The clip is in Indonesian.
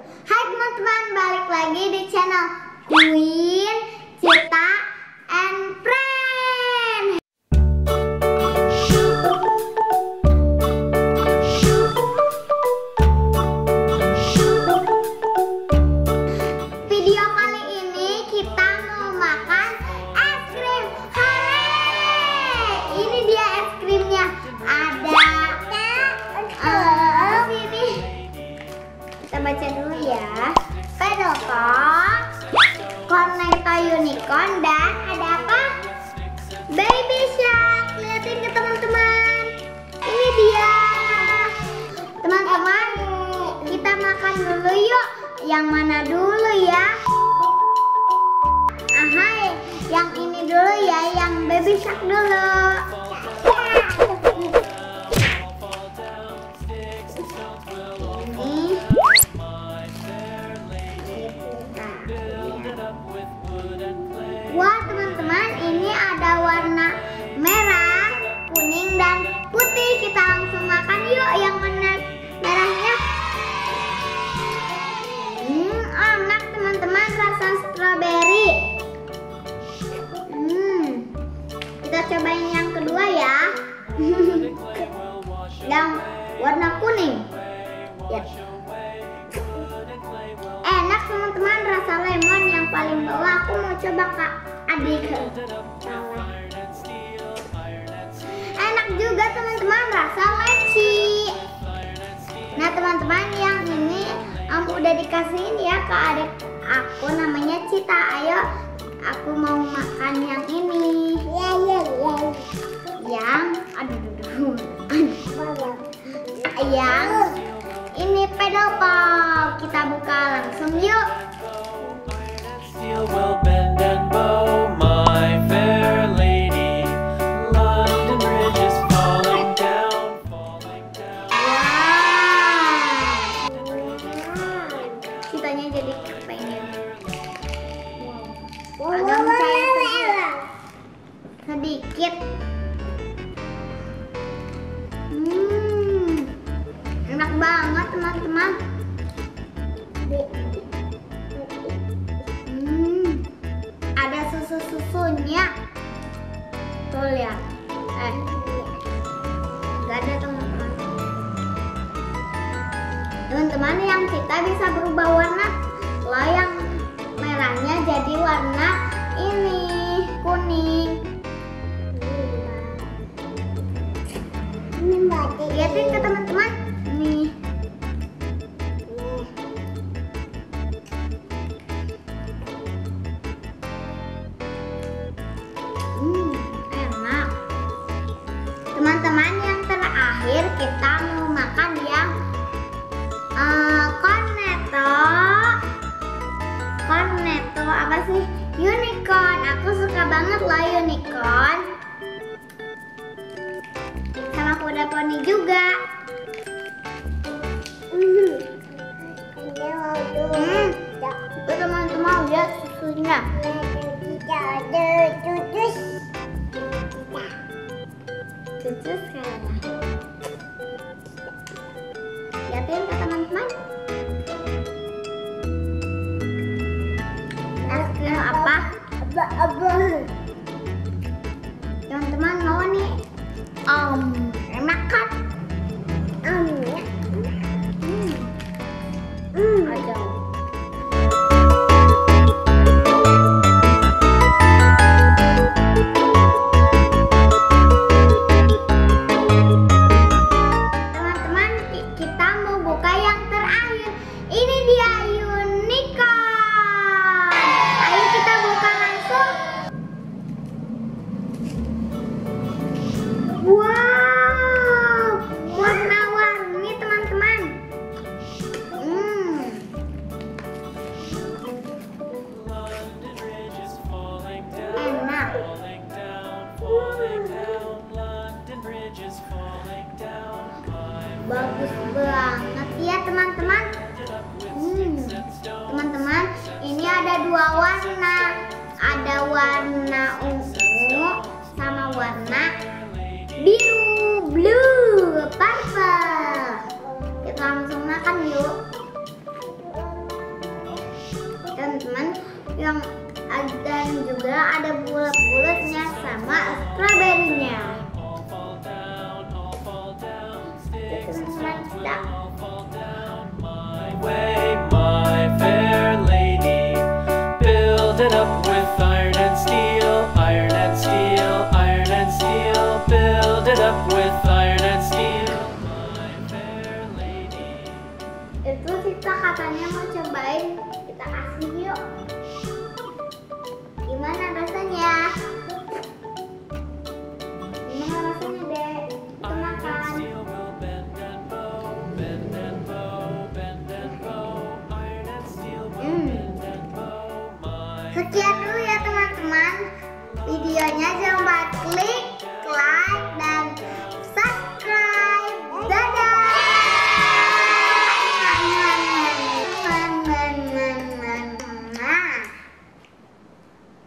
Hai teman-teman, balik lagi di channel Queen Cita and Friend. Video kali ini kita mau makan es krim. Hore! Ini dia es krimnya. Ada ya. Pedopop, Cornetto Unicorn dan ada apa? Baby Shark. Lihatin ke teman-teman. Ini dia. Teman-teman, kita makan dulu yuk. Yang mana dulu ya? Ahai, yang ini dulu ya, yang Baby Shark dulu. Cobain yang kedua ya. yang warna kuning. Ya. Enak teman-teman rasa lemon yang paling bawah. Aku mau coba kak adik. Enak juga teman-teman rasa leci. Nah teman-teman yang ini om udah dikasihin ya ke adik aku namanya Cita. Ayo aku mau makan yang ini. Ya ya ya. Yang aduh. Yang ini pedopop. Kita buka langsung yuk. Steel teman-teman. Hmm. Ada susu-susunya. Tuh lihat. Eh. Gak ada teman-teman. Teman-teman yang kita bisa berubah warna. Lah yang merahnya jadi warna ini kuning. Lihatin ke teman-teman. Sih? Unicorn. Aku suka banget loh unicorn. Sama kuda poni juga. Hmm, itu teman-teman lihat susunya. Cucus kayaknya. Teman-teman mau nih? Om, enak kan? Hmm. Hmm. Ini and steel, iron and steel, iron and steel, build it up with iron and steel, my fair lady. Itu kita katanya mau cobain, kita kasih yuk. Gimana rasanya? Gimana rasanya, Dek? Makan.